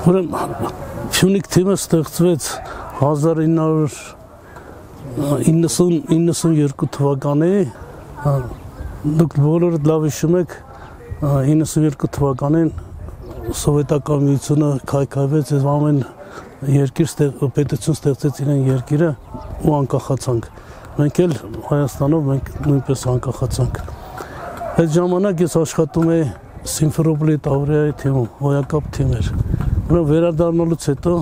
Ուրեմն Փյունիկ թիմը ստեղծվեց 1992 թվականի դուք բոլորը լավ հիշում եք 92 թվականին սովետական միությունը քայքայվեց եւ ամեն երկիր պետություն ստեղծեց իրեն երկիրը ու անկախացանք մենք էլ Հայաստանով մենք նույնպես անկախացանք այդ ժամանակ ես աշխատում եի Սիմֆերոպոլի Տավրիայի թիմում հոյակապ թիմ էր Ուրեմն վերադառնալուց հետո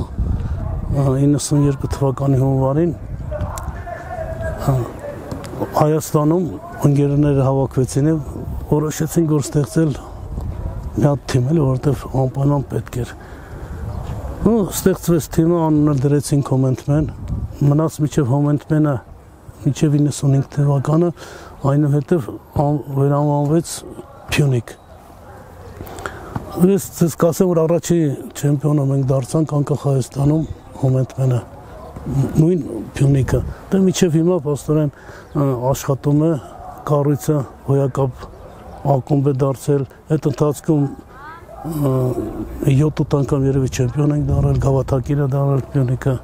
92 թվականի հունվարին Հայաստանում ընկերները հավաքվեցին եւ որոշեցին որ ստեղծել մի հատ թիմ էլ որովհետեւ անպայման պետք էր ու ստեղծվեց թիմը անունը դրեցին Commentman մնաց միջև Commentman-ը միջև 95 թվականը այնուհետև վերանվանվեց Punic Ես ցես կասեմ որ առաջի չեմպիոնը մենք դարձանք անկախ Հայաստանում մոմենտմենը նույն Փյունիկը։ Դե միջև հիմա փաստորեն աշխատում է կառույցը հոյակապ ակումբ է դարձել։ Այդ ընթացքում 7-8 անգամ երևի չեմպիոն ենք դարձել, գավաթակիր է դարձել Փյունիկը։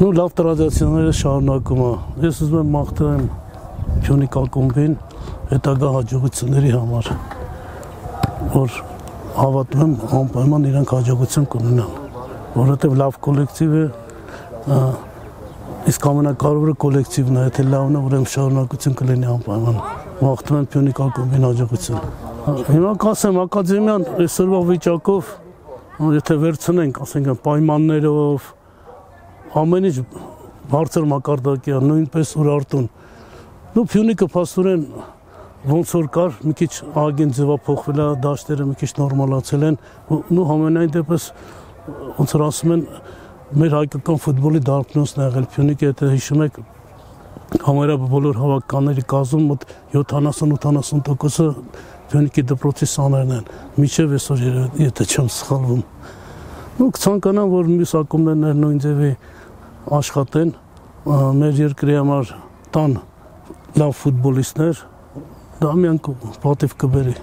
Նու լավ տրադիցիաները շարունակում է։ Ես ուզում եմ մաղթել Փյունիկ ակումբին հետագա հաջողությունների համար որ հավատում եմ անպայման իրանք հաջողություն կունենան, որովհետև լավ կոլեկտիվ է, իսկ ամենակարևորը կոլեկտիվն է, եթե լավն է, ուրեմն շարունակություն կլինի անպայման։ Մաղթում եմ Փյունիկ ակումբին հաջողություն։ Հիմա կասեմ ակադեմիան այսօրվա վիճակով, եթե վերցնենք, ասենք պայմաններով, ամեն ինչ բարձր մակարդակի է, նույնպես Ուրարտուն։ Նու Փյունիկը փաստորեն ոնց որ կար մի քիչ ագին ձևափոխվել է դաշտերը մի քիչ նորմալացել են ու համենայն դեպս ոնց որ ասում են մեր հայկական ֆուտբոլի դարբնոցն ա եղել Փյունիկը եթե հիշում եք համարյա բոլոր հավաքականների կազմում մոտ 70-80%-ը Փյունիկի դպրոցի սաներն են միջև այսօր եթե չեմ սխալվում ու կցանկանամ որ մյուս ակումբներն նույն ձևի աշխատեն մեր երկրի համար տան լավ ֆուտբոլիստներ դա միան պատիվ կբերի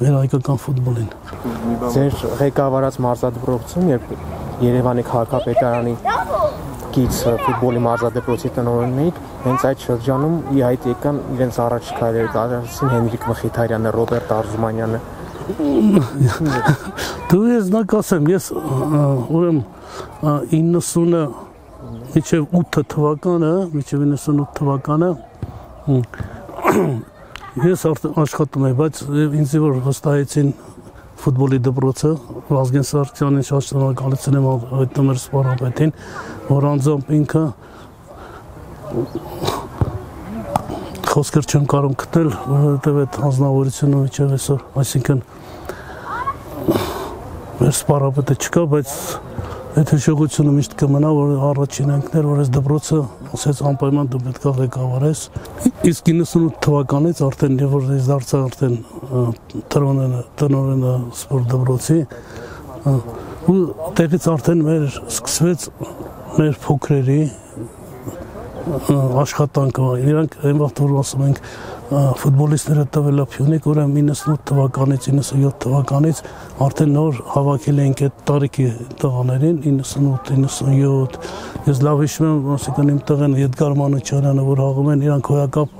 մեր հայկական ֆուտբոլին։ Ձեր ղեկավարած մարզադպրոցում, երբ Երևանի քաղաքապետարանի կից ֆուտբոլի մարզադպրոցի տնօրենն էիք, հենց այդ շրջանում ի հայտ եկան իրենց առաջ քայլերը դարձին Հենրիկ Մխիթարյանը, Ռոբերտ Արզումանյանը։ Դու ես նա կասեմ, ես ուրեմն 90-ը միջև 8 թվականը, միջև 98 թվականը Ես աշխատում եմ, բայց ինձ որ վստահեցին ֆուտբոլի դպրոցը Վազգեն Սարգսյանին շատ շնորհակալություն եմ հայտնում էր սպորտապետին, որ անձամբ ինքը խոսքեր չեմ կարող գտնել, որովհետև այդ հանձնավորությունը միջև այսօր, այսինքն մեր սպարապետը չկա, բայց այդ հիշողությունը միշտ կմնա, որ առաջին ընկներ, որ այս դպրոցը ասեց անպայման դու պետք է ղեկավարես։ Իսկ 98 թվականից արդեն եւ որ ես դարձա արդեն տրոնը տնօրենը սպորտ դպրոցի ու տեղից արդեն մեր սկսվեց մեր փոքրերի աշխատանքը։ Իրանք այն վաղ որ ասում ենք ֆուտբոլիստները տվել է Փյունիկ, ուրեմն 98 թվականից 97 թվականից արդեն նոր հավաքել ենք այդ տարիքի տղաներին 98-97 ես լավ հիշում եմ ասիկան իմ տղեն Էդգար Մանուչյանը որ հաղում են իրանք հոյակապ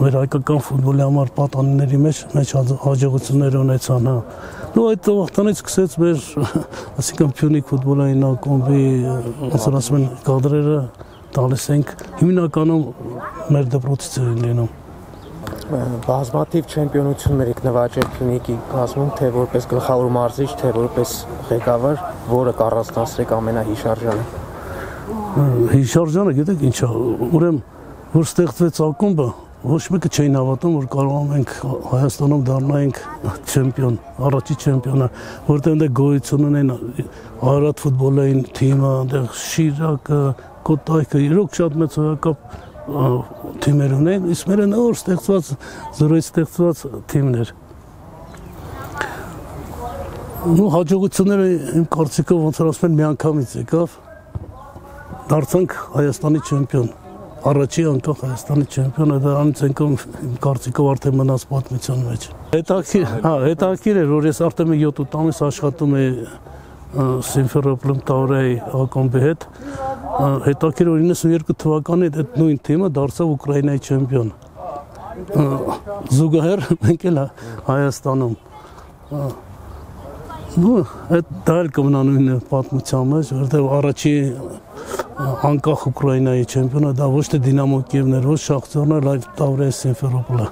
մեր հայկական ֆուտբոլի համար պատանիների մեջ մեջ հաջողություններ ունեցան հա ու այդ վաղտանից սկսեց մեր ասիկան Փյունիկ ֆուտբոլային ակումբի ասում են կադրերը տալիս ենք հիմնականում մեր դպրոցից են լինում բազմաթիվ չեմպիոնություններ եք նվաճել Փյունիկի կազմում, թե որպես գլխավոր մարզիչ, թե որպես ղեկավար, որը կառանձնացրեք ամենահիշարժանը։ Հիշարժանը գիտեք ինչա, ուրեմն որ ստեղծվեց ակումբը, ոչ մեկը չէին հավատում, որ կարող ենք Հայաստանում դառնայինք չեմպիոն, առաջի չեմպիոնը, որտեղ այնտեղ գոյություն ունեն Արարատ ֆուտբոլային թիմը, այնտեղ Շիրակը, Կոտայքը, իրոք շատ մեծ հոյակապ թիմեր ունեն, իսկ մերը նոր ստեղծված զրոյից ստեղծված թիմներ։ Ու հաջողությունները իմ կարծիքով ոնց որ ասում են միանգամից եկավ։ Դարձանք Հայաստանի չեմպիոն։ առաջի անկախ Հայաստանի չեմպիոնը դրանից ենքում իմ կարծիքով արդեն մնաց պատմության մեջ։ Հետաքրիր, հա, հետաքրիր էր, որ ես արդեն 7-8 ամիս աշխատում եի Սիմֆերոպոլում Տաուրայի ակումբի հետ։ Հետաքրիր որ 92 թվականին այդ նույն թիմը դարձավ Ուկրաինայի չեմպիոն։ Զուգահեռ մենք էլ Հայաստանում Ու այդ դա էլ կմնա նույն պատմության մեջ, որտեղ առաջի անկախ Ուկրաինայի չեմպիոնը դա ոչ թե Դինամո Կիևն էր, ոչ Շախտյորն էր, այլ Տավրիա Սիմֆերոպոլը։